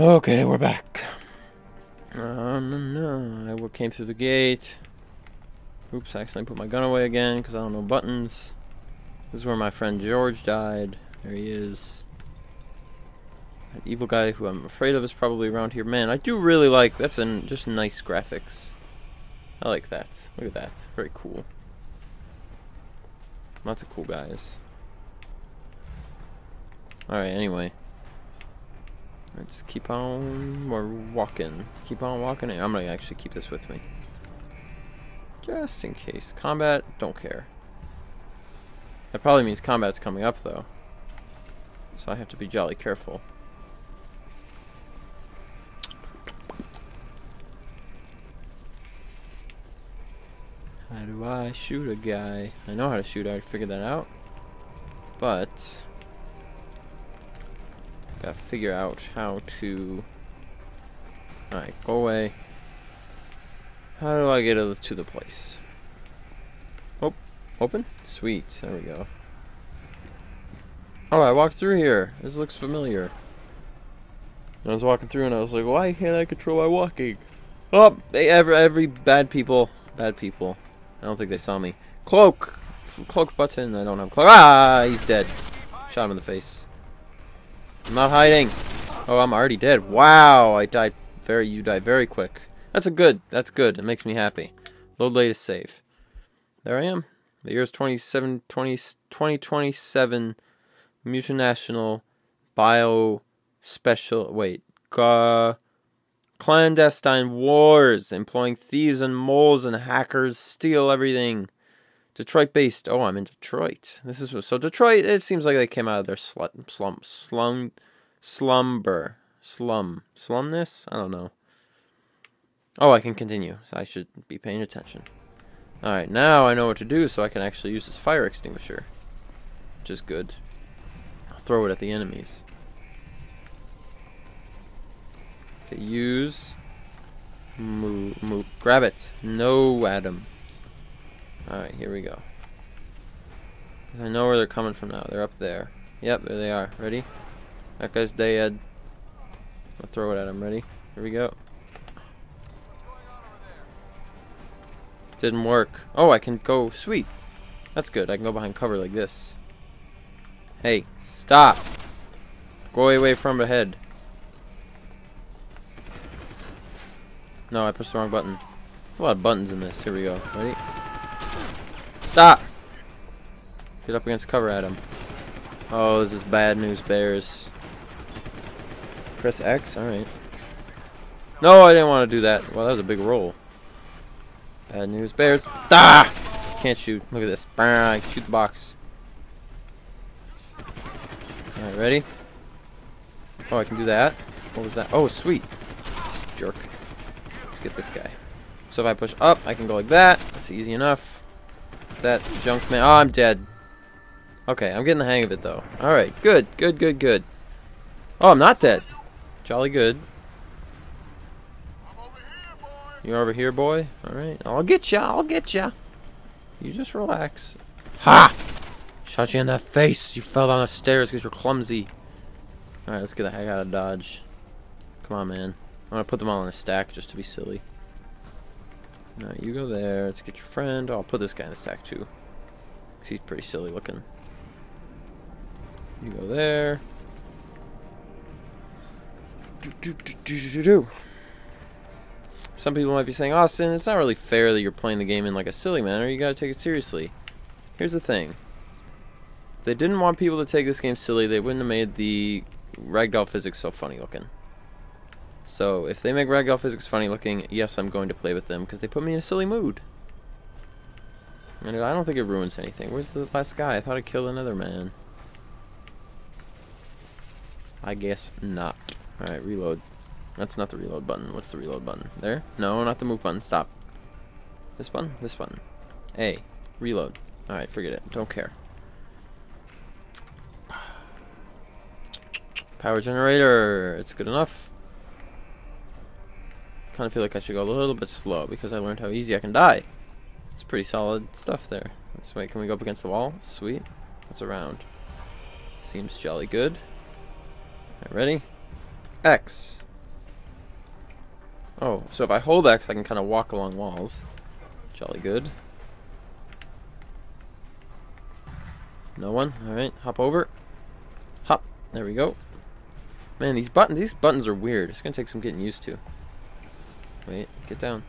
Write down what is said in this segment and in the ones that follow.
Okay, we're back. No, no. I came through the gate. Oops, I accidentally put my gun away again because I don't know buttons. This is where my friend George died. There he is. That evil guy who I'm afraid of is probably around here. Man, I do really like... That's an, just nice graphics. I like that. Look at that. Very cool. Lots of cool guys. Alright, anyway. Let's keep on we're walking. Keep on walking. I'm gonna actually keep this with me. Just in case. Combat, don't care. That probably means combat's coming up though. So I have to be jolly careful. How do I shoot a guy? I know how to shoot, I figured that out. But Gotta figure out how to... Alright, go away. How do I get to the place? Oh, open? Sweet, there we go. Oh, I walked through here. This looks familiar. I was walking through and I was like, why can't I control my walking? Oh, every, every bad people. Bad people. I don't think they saw me. Cloak! Cloak button. I don't have cloak. Ah, he's dead. Shot him in the face. I'm not hiding. Oh, I'm already dead. Wow, I died very, you died very quick. That's a good, that's good. It makes me happy. Load latest save. There I am. The year is 27, 20, 2027 National Bio Special, wait, uh, clandestine wars, employing thieves and moles and hackers, steal everything. Detroit based. Oh, I'm in Detroit. This is so Detroit. It seems like they came out of their slum, slum, slum, slumber, slum, slumness. I don't know. Oh, I can continue. I should be paying attention. All right, now I know what to do, so I can actually use this fire extinguisher, which is good. I'll throw it at the enemies. Okay, use. Move, move, grab it. No, Adam. Alright, here we go. Because I know where they're coming from now. They're up there. Yep, there they are. Ready? That guy's dead. I'll throw it at him. Ready? Here we go. Didn't work. Oh, I can go. Sweet. That's good. I can go behind cover like this. Hey, stop. Go away from ahead. No, I pushed the wrong button. There's a lot of buttons in this. Here we go. Ready? Stop! Get up against cover him. Oh, this is bad news, Bears. Press X? Alright. No, I didn't want to do that. Well, that was a big roll. Bad news, Bears. Ah! Can't shoot. Look at this. I Shoot the box. Alright, ready? Oh, I can do that. What was that? Oh, sweet. Jerk. Let's get this guy. So if I push up, I can go like that. That's easy enough that junk man. Oh, I'm dead. Okay, I'm getting the hang of it, though. Alright, good, good, good, good. Oh, I'm not dead. Jolly good. You're over here, boy? Alright, I'll get ya, I'll get ya. You just relax. Ha! Shot you in the face. You fell down the stairs because you're clumsy. Alright, let's get the heck out of Dodge. Come on, man. I'm gonna put them all in a stack just to be silly. Now you go there. Let's get your friend. Oh, I'll put this guy in the stack too. Cause he's pretty silly looking. You go there. Do, do, do. Some people might be saying, Austin, it's not really fair that you're playing the game in like a silly manner. You gotta take it seriously. Here's the thing. If they didn't want people to take this game silly, they wouldn't have made the ragdoll physics so funny looking. So if they make ragdoll physics funny looking, yes, I'm going to play with them because they put me in a silly mood. And I don't think it ruins anything. Where's the last guy? I thought I killed another man. I guess not. Alright, reload. That's not the reload button. What's the reload button? There? No, not the move button. Stop. This button? This button. A. Reload. Alright, forget it. Don't care. Power generator. It's good enough kind of feel like I should go a little bit slow because I learned how easy I can die. It's pretty solid stuff there. Let's wait, can we go up against the wall? Sweet. What's around? Seems jolly good. Right, ready? X. Oh, so if I hold X, I can kind of walk along walls. Jolly good. No one? Alright, hop over. Hop. There we go. Man, these buttons these buttons are weird. It's gonna take some getting used to. Wait, get down.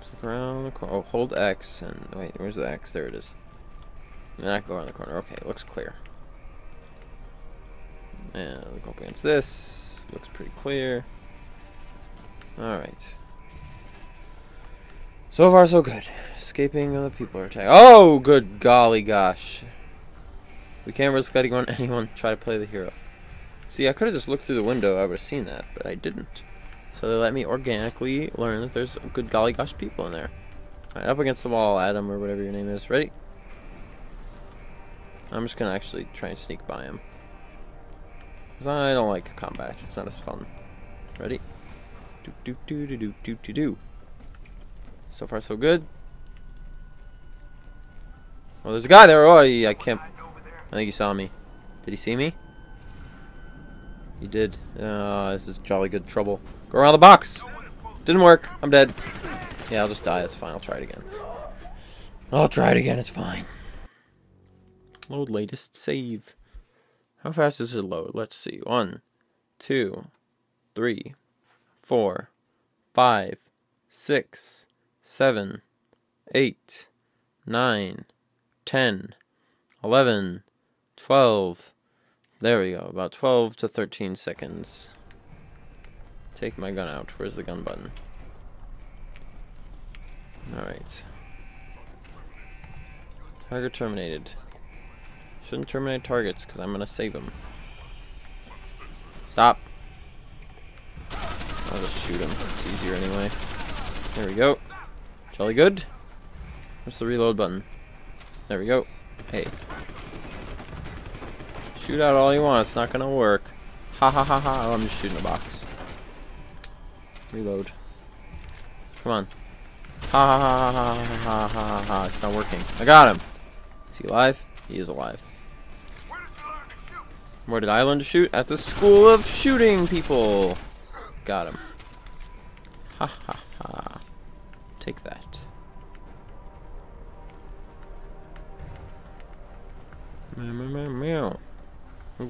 Just look around the corner. Oh, hold X and wait, where's the X? There it is. And I can go around the corner. Okay, looks clear. And look up against this. Looks pretty clear. Alright. So far, so good. Escaping other people are attacking. Oh, good golly gosh. We can't risk letting anyone try to play the hero. See, I could have just looked through the window. I would have seen that, but I didn't. So they let me organically learn that there's good golly gosh people in there. Alright, up against the wall, Adam, or whatever your name is. Ready? I'm just to actually try and sneak by him. Because I don't like combat. It's not as fun. Ready? Do do do do do do do do. So far, so good. Oh, there's a guy there. Oh, I can't. I think he saw me. Did he see me? He did. Uh, this is jolly good trouble. Go around the box. Didn't work. I'm dead. Yeah, I'll just die. It's fine. I'll try it again. I'll try it again. It's fine. Load latest save. How fast does it load? Let's see. One, two, three, four, five, six, seven, eight, nine, ten, eleven, twelve. There we go. About 12 to 13 seconds. Take my gun out. Where's the gun button? Alright. Target terminated. Shouldn't terminate targets because I'm going to save them. Stop. I'll just shoot him. It's easier anyway. There we go. Jolly good. Where's the reload button? There we go. Hey. Shoot out all you want, it's not gonna work. Ha ha ha ha, oh, I'm just shooting a box. Reload. Come on. Ha ha ha ha ha ha ha ha, it's not working. I got him! Is he alive? He is alive. Where did I learn to shoot? At the school of shooting people! Got him. Ha ha ha. Take that. Meow meow meow meow.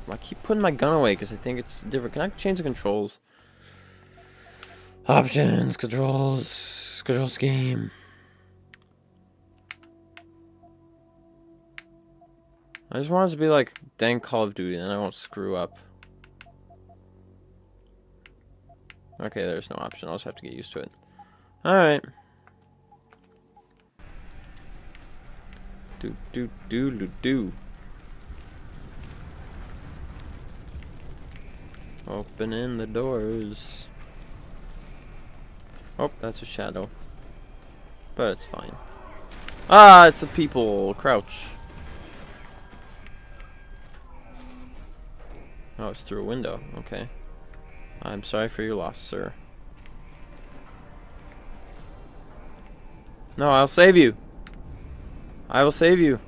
I keep putting my gun away because I think it's different. Can I change the controls? Options, controls, control scheme. I just want it to be like dang Call of Duty and I won't screw up. Okay, there's no option. I'll just have to get used to it. Alright. Do, do, do, do, do. Opening the doors. Oh, that's a shadow. But it's fine. Ah, it's the people. Crouch. Oh, it's through a window. Okay. I'm sorry for your loss, sir. No, I'll save you. I will save you.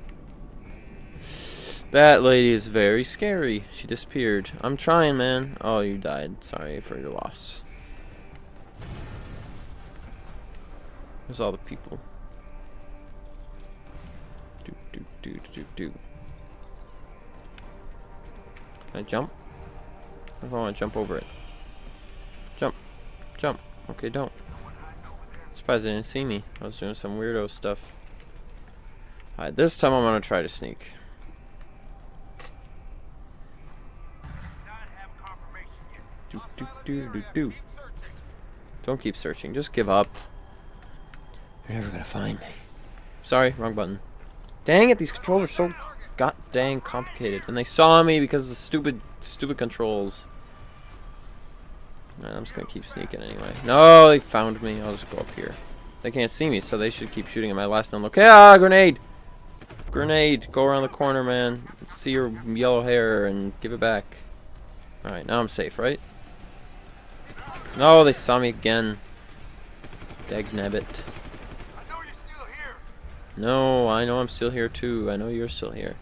That lady is very scary. She disappeared. I'm trying, man. Oh, you died. Sorry for your loss. There's all the people. Do, do, do, do, do. Can I jump? I want to jump over it? Jump. Jump. Okay, don't. Surprised they didn't see me. I was doing some weirdo stuff. Alright, this time I'm going to try to sneak. Do, do, do, do, do. Don't keep searching. Just give up. You're never to find me. Sorry, wrong button. Dang it, these controls are so god dang complicated. And they saw me because of the stupid, stupid controls. I'm just gonna keep sneaking anyway. No, they found me. I'll just go up here. They can't see me, so they should keep shooting at my last known location. Ah, grenade! Grenade! Go around the corner, man. See your yellow hair and give it back. Alright, now I'm safe, right? No, they saw me again. Dag nabbit. No, I know I'm still here too. I know you're still here.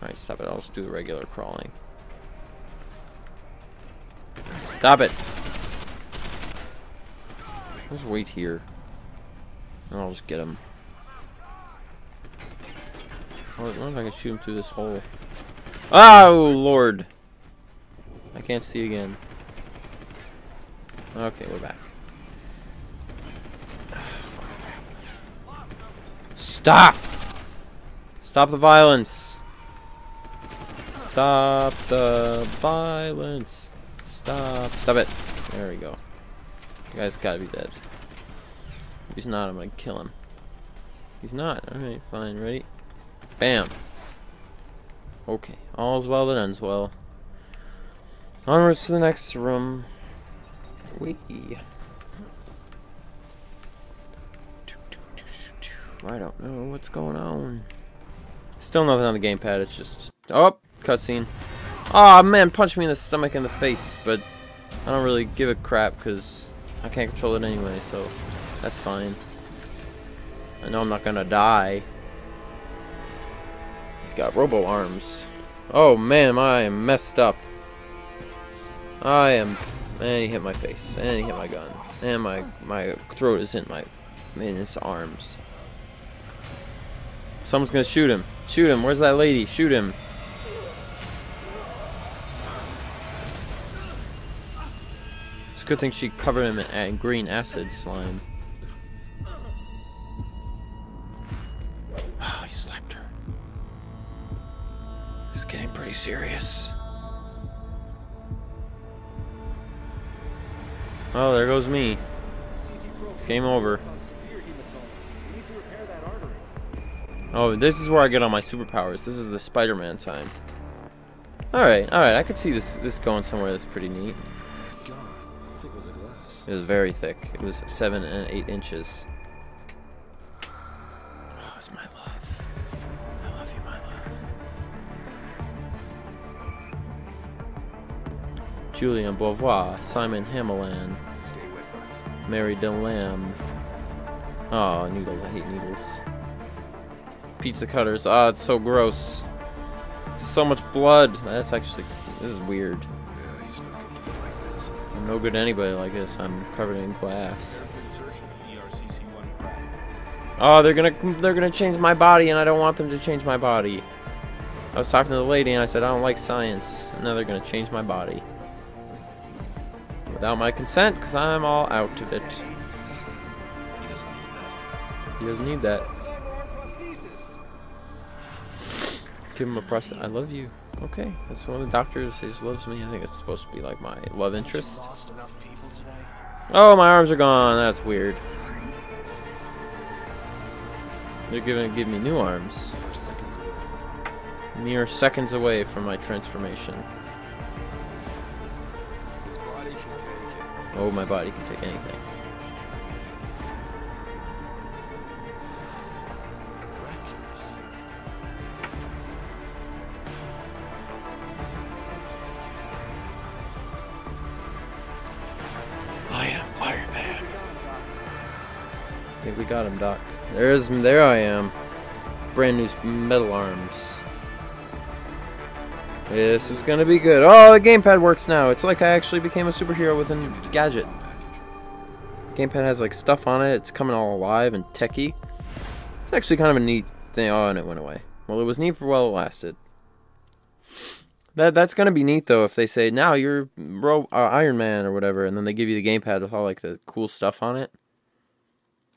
Alright, stop it. I'll just do the regular crawling. Stop it. Let's wait here. And I'll just get him. I wonder if I can shoot him through this hole. Oh, Lord. I can't see again. Okay, we're back. Stop! Stop the violence! Stop the violence! Stop. Stop it. There we go. The guy's gotta be dead. If he's not, I'm gonna kill him. He's not. Alright, fine. Ready? Bam. Okay. All's well that ends well. Onwards to the next room. Wee. I don't know oh, what's going on. Still nothing on the gamepad. It's just oh, cutscene. Oh man, punch me in the stomach and the face, but I don't really give a crap because I can't control it anyway, so that's fine. I know I'm not gonna die. He's got robo arms. Oh man, I am messed up. I am. And he hit my face. And he hit my gun. And my my throat is in my in his arms. Someone's gonna shoot him. Shoot him. Where's that lady? Shoot him. It's a good thing she covered him in green acid slime. Oh, he slapped her. It's getting pretty serious. Oh, there goes me. Game over. Oh, this is where I get all my superpowers. This is the Spider-Man time. Alright, alright, I could see this this going somewhere that's pretty neat. It was very thick. It was seven and eight inches. Oh, it's my. Julian Beauvoir, Simon Hamelan, Mary DeLam. Oh, needles. I hate needles pizza cutters. Ah, it's so gross. So much blood. That's actually, this is weird. I'm no good to anybody like this. I'm covered in glass. Oh, they're gonna they're gonna change my body, and I don't want them to change my body. I was talking to the lady, and I said I don't like science, and now they're gonna change my body without my consent, because I'm all out of it. He doesn't need that. give him a press. I love you. Okay, that's one of the doctors. He just loves me. I think it's supposed to be like my love interest. Oh, my arms are gone. That's weird. They're gonna give me new arms. Mere seconds away from my transformation. Oh, my body can take anything. I am Iron Man. I think we got him, Doc. There's, there I am. Brand new metal arms. This is gonna be good. Oh, the gamepad works now. It's like I actually became a superhero with a new gadget. Gamepad has like stuff on it. It's coming all alive and techy. It's actually kind of a neat thing. Oh, and it went away. Well, it was neat for while it lasted. That that's gonna be neat though if they say now you're uh, Iron Man or whatever, and then they give you the gamepad with all like the cool stuff on it.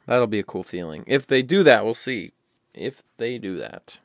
That'll be a cool feeling. If they do that, we'll see. If they do that.